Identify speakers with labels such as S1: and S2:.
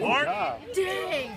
S1: Mark?
S2: Dang.